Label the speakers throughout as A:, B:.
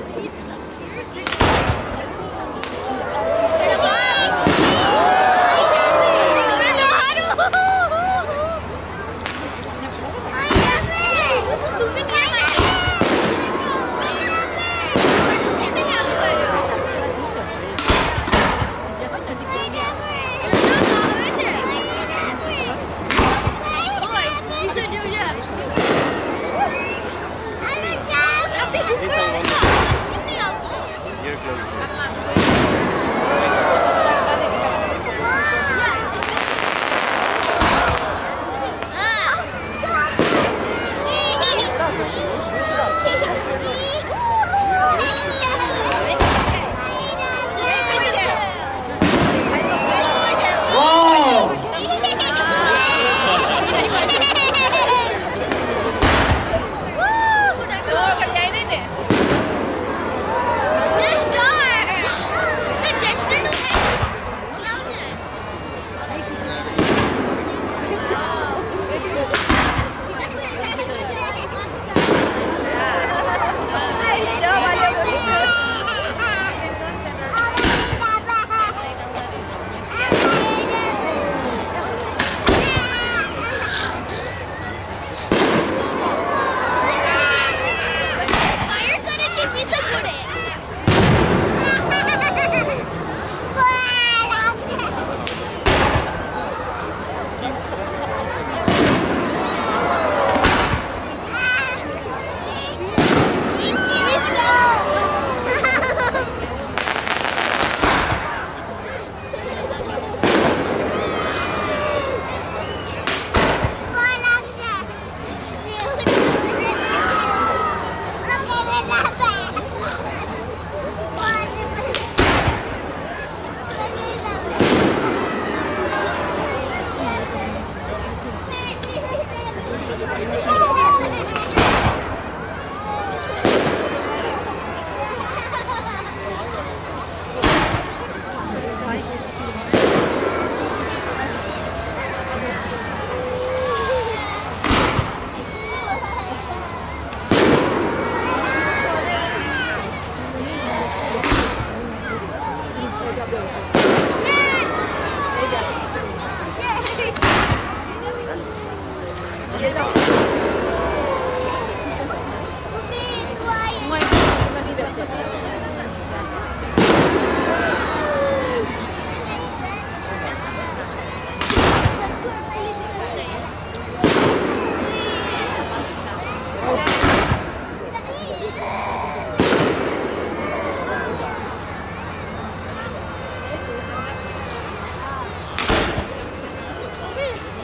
A: people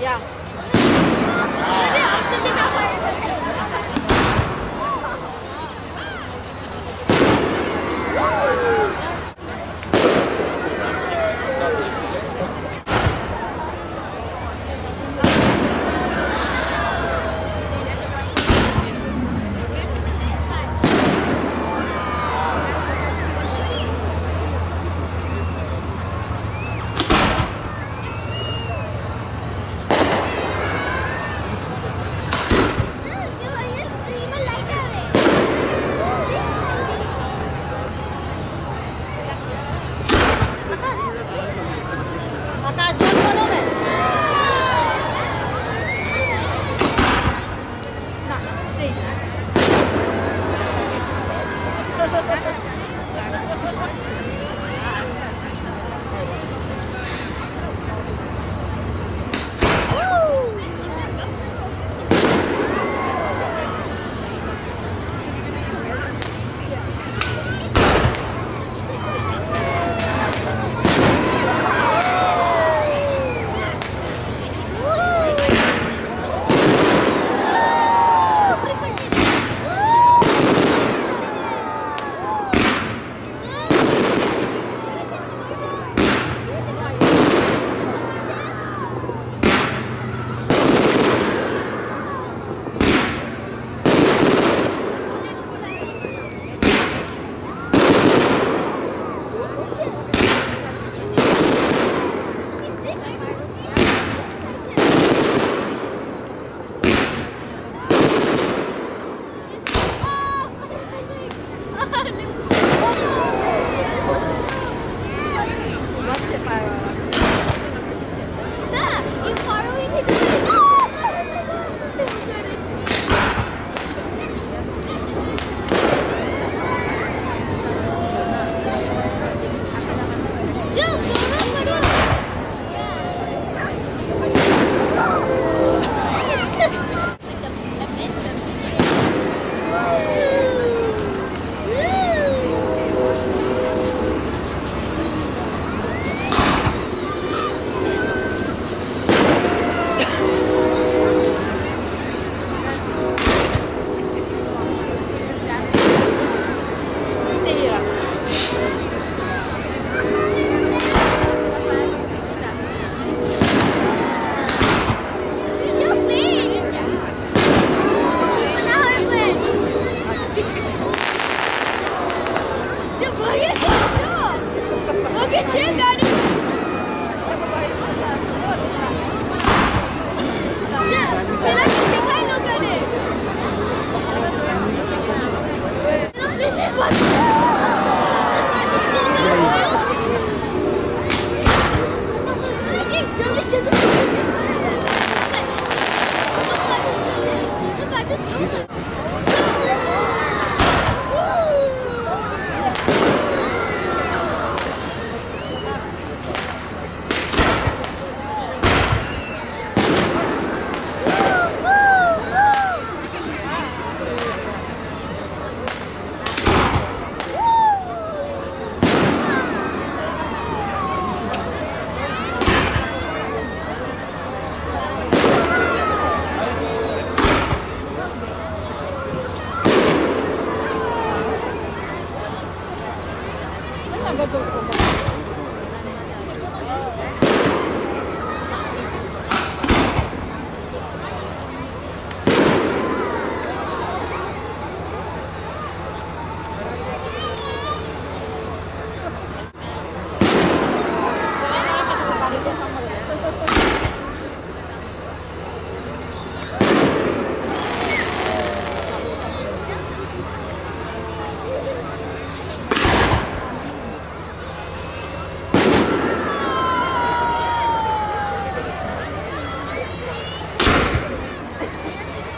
A: Yeah.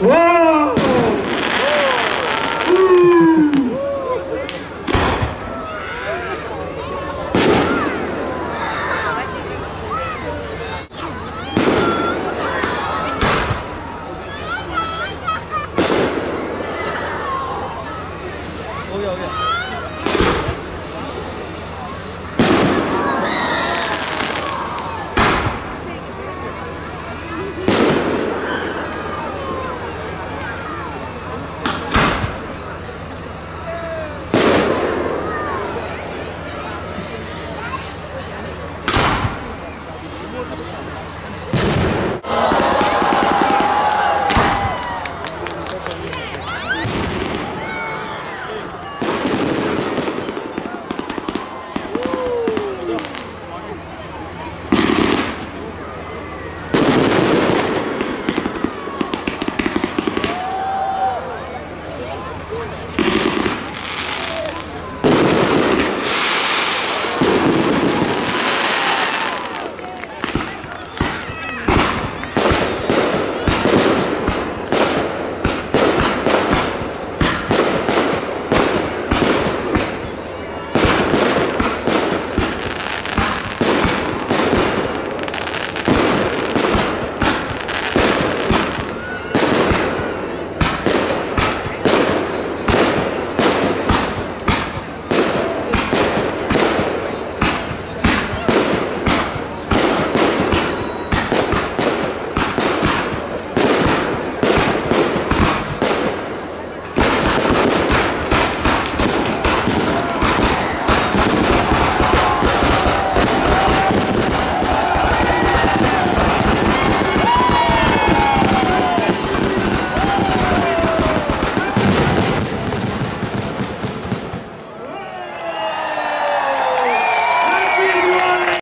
A: 와!
B: 오케이 오케이